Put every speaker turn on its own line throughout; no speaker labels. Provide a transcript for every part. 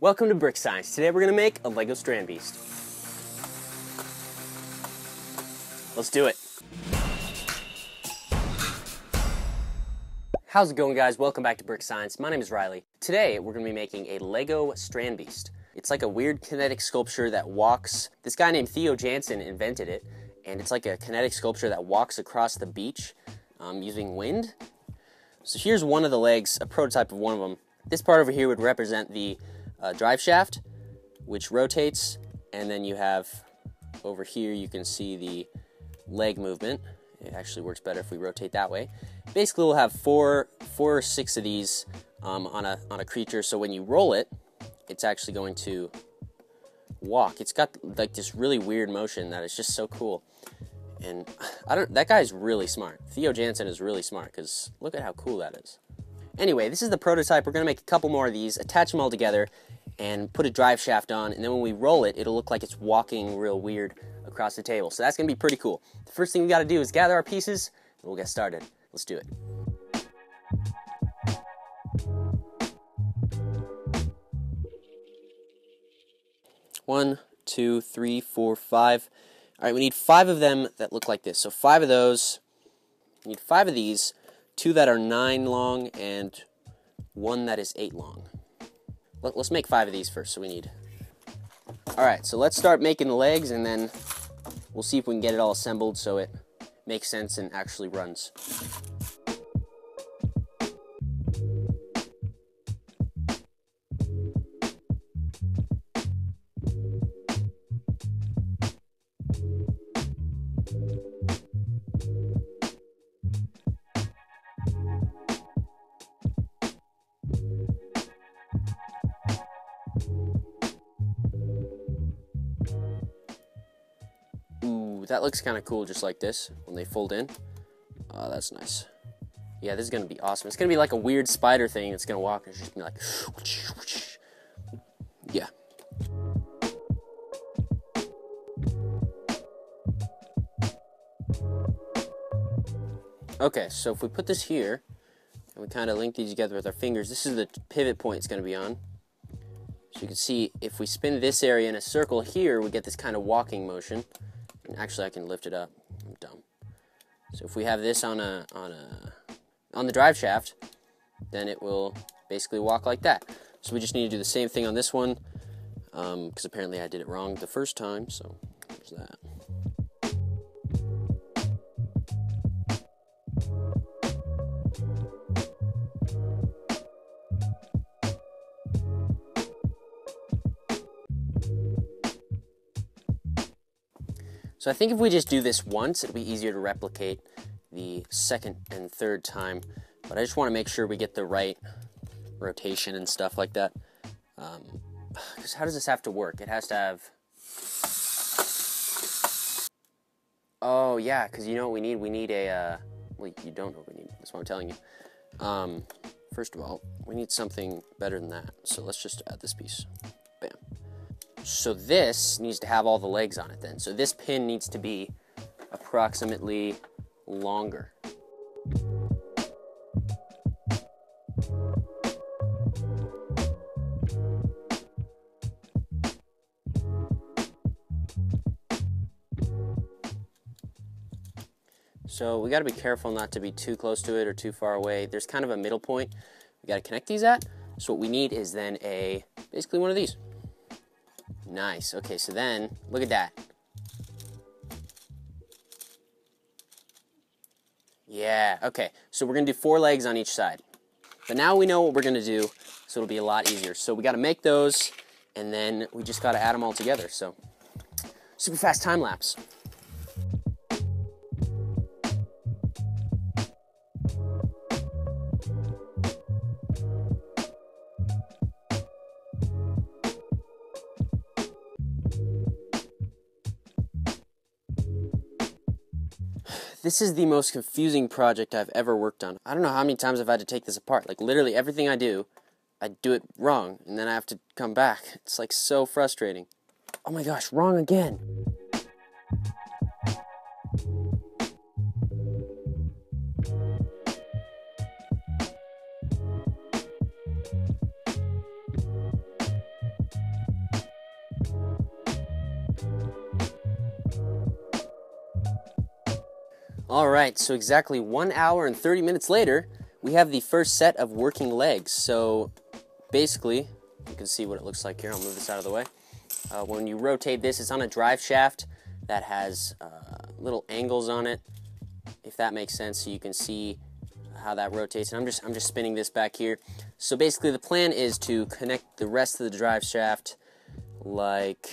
Welcome to Brick Science. Today we're going to make a Lego Strandbeest. Let's do it. How's it going guys? Welcome back to Brick Science. My name is Riley. Today we're going to be making a Lego Strandbeest. It's like a weird kinetic sculpture that walks. This guy named Theo Jansen invented it, and it's like a kinetic sculpture that walks across the beach um, using wind. So here's one of the legs, a prototype of one of them. This part over here would represent the uh, drive shaft, which rotates, and then you have over here you can see the leg movement. It actually works better if we rotate that way. Basically, we'll have four, four or six of these um, on a on a creature. So when you roll it, it's actually going to walk. It's got like this really weird motion that is just so cool. And I don't. That guy's really smart. Theo Jansen is really smart because look at how cool that is. Anyway, this is the prototype. We're gonna make a couple more of these, attach them all together, and put a drive shaft on. And then when we roll it, it'll look like it's walking real weird across the table. So that's gonna be pretty cool. The first thing we gotta do is gather our pieces, and we'll get started. Let's do it. One, two, three, four, five. All right, we need five of them that look like this. So five of those. We need five of these, two that are nine long and one that is eight long. Let, us make five of these first. So we need. All right, so let's start making the legs and then we'll see if we can get it all assembled so it makes sense and actually runs. That looks kind of cool just like this when they fold in. Oh, that's nice. Yeah, this is going to be awesome. It's going to be like a weird spider thing. It's going to walk and it's just going to be like, yeah. Okay, so if we put this here, and we kind of link these together with our fingers, this is the pivot point it's going to be on. So you can see if we spin this area in a circle here, we get this kind of walking motion. Actually, I can lift it up. I'm dumb. So if we have this on a on a on the drive shaft, then it will basically walk like that. So we just need to do the same thing on this one, because um, apparently I did it wrong the first time. So there's that. So I think if we just do this once, it'll be easier to replicate the second and third time. But I just want to make sure we get the right rotation and stuff like that. Because um, how does this have to work? It has to have... Oh, yeah, because you know what we need? We need a... Uh... Well, you don't know what we need. That's what I'm telling you. Um, first of all, we need something better than that. So let's just add this piece. So this needs to have all the legs on it then. So this pin needs to be approximately longer. So we got to be careful not to be too close to it or too far away. There's kind of a middle point we got to connect these at. So what we need is then a, basically one of these. Nice. Okay, so then, look at that. Yeah, okay. So we're to do four legs on each side. But now we know what we're to do, so it'll be a lot easier. So we got to make those, and then we just got to add them all together. So super fast time lapse. This is the most confusing project I've ever worked on. I don't know how many times I've had to take this apart. Like, literally everything I do, I do it wrong, and then I have to come back. It's like so frustrating. Oh my gosh, wrong again. All right, so exactly one hour and 30 minutes later, we have the first set of working legs. So basically, you can see what it looks like here. I'll move this out of the way. Uh, when you rotate this, it's on a drive shaft that has uh, little angles on it, if that makes sense, so you can see how that rotates. And I'm just I'm just spinning this back here. So basically, the plan is to connect the rest of the drive shaft like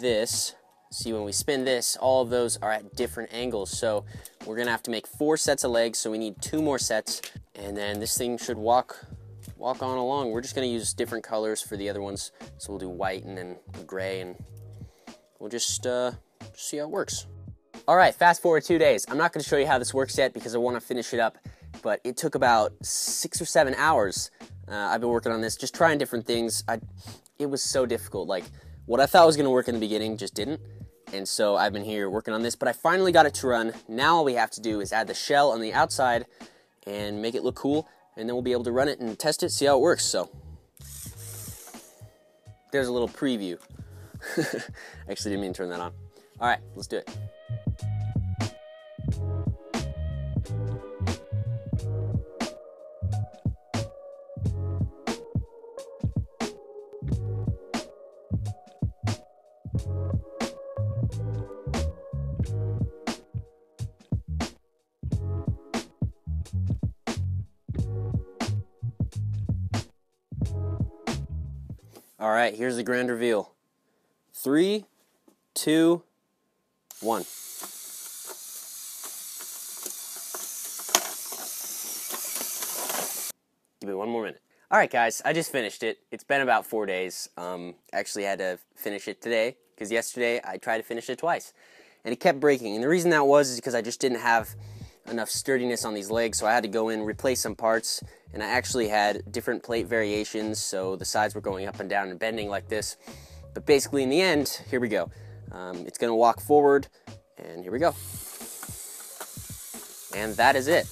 this. See, when we spin this, all of those are at different angles. So we're gonna have to make four sets of legs. So we need two more sets, and then this thing should walk walk on along. We're just gonna use different colors for the other ones. So we'll do white and then gray, and we'll just uh, see how it works. All right, fast forward two days. I'm not gonna show you how this works yet because I wanna finish it up, but it took about six or seven hours. Uh, I've been working on this, just trying different things. I, it was so difficult. Like, what I thought was gonna work in the beginning just didn't. And so I've been here working on this, but I finally got it to run. Now all we have to do is add the shell on the outside and make it look cool and then we'll be able to run it and test it, see how it works. So there's a little preview. Actually, didn't mean to turn that on. All right, let's do it. All right, here's the grand reveal. Three, two, one. Give me one more minute. All right, guys, I just finished it. It's been about four days. Um, actually, had to finish it today because yesterday I tried to finish it twice, and it kept breaking. And the reason that was is because I just didn't have enough sturdiness on these legs, so I had to go in, replace some parts, and I actually had different plate variations, so the sides were going up and down and bending like this. But basically, in the end, here we go. Um, it's to walk forward, and here we go. And that is it.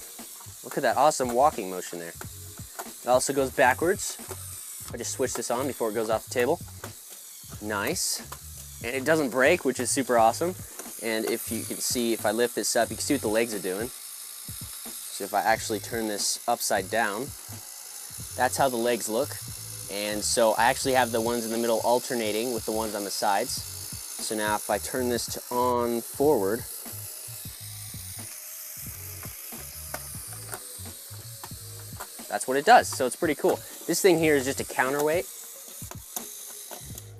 Look at that awesome walking motion there. It also goes backwards. I just switch this on before it goes off the table. Nice. And it doesn't break, which is super awesome. And if you can see, if I lift this up, you can see what the legs are doing. So if I actually turn this upside down, that's how the legs look. And so I actually have the ones in the middle alternating with the ones on the sides. So now if I turn this to on forward, that's what it does. So it's pretty cool. This thing here is just a counterweight.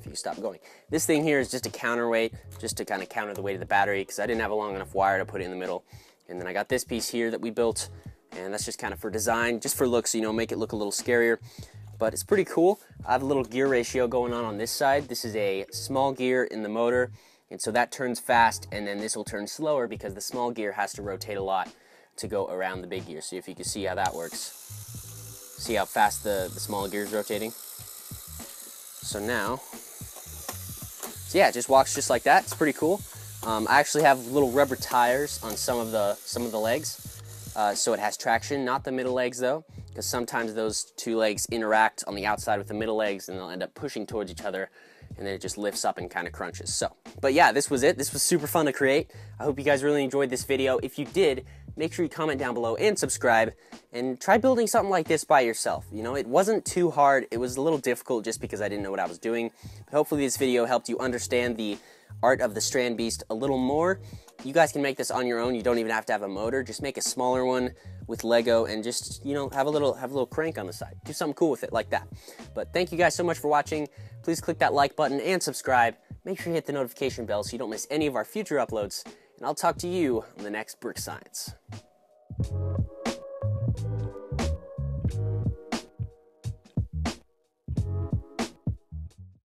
If you stop going. This thing here is just a counterweight, just to kind of counter the weight of the battery, because I didn't have a long enough wire to put it in the middle. And then I got this piece here that we built, and that's just kind of for design, just for looks, you know, make it look a little scarier. But it's pretty cool. I have a little gear ratio going on on this side. This is a small gear in the motor, and so that turns fast, and then this will turn slower because the small gear has to rotate a lot to go around the big gear. So if you can see how that works. See how fast the, the small gear is rotating? So now, so yeah, it just walks just like that. It's pretty cool. Um, I actually have little rubber tires on some of the some of the legs, uh, so it has traction. Not the middle legs though, because sometimes those two legs interact on the outside with the middle legs, and they'll end up pushing towards each other, and then it just lifts up and kind of crunches. So, but yeah, this was it. This was super fun to create. I hope you guys really enjoyed this video. If you did, make sure you comment down below and subscribe and try building something like this by yourself. You know, it wasn't too hard. It was a little difficult just because I didn't know what I was doing. But hopefully this video helped you understand the Art of the Strandbeest a little more. You guys can make this on your own. You don't even have to have a motor. Just make a smaller one with Lego and just, you know, have a little have a little crank on the side. Do something cool with it like that. But thank you guys so much for watching. Please click that like button and subscribe. Make sure you hit the notification bell so you don't miss any of our future uploads. And I'll talk to you on the next Brick Science.